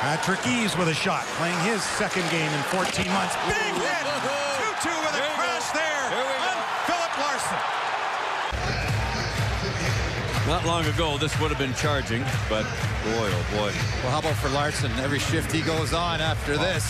Patrick Eaves with a shot, playing his second game in 14 months. Big hit! Tootoo with a crash there on Philip Larsen. Not long ago, this would have been charging, but boy, oh boy. Well, how about for Larsen? Every shift he goes on after this.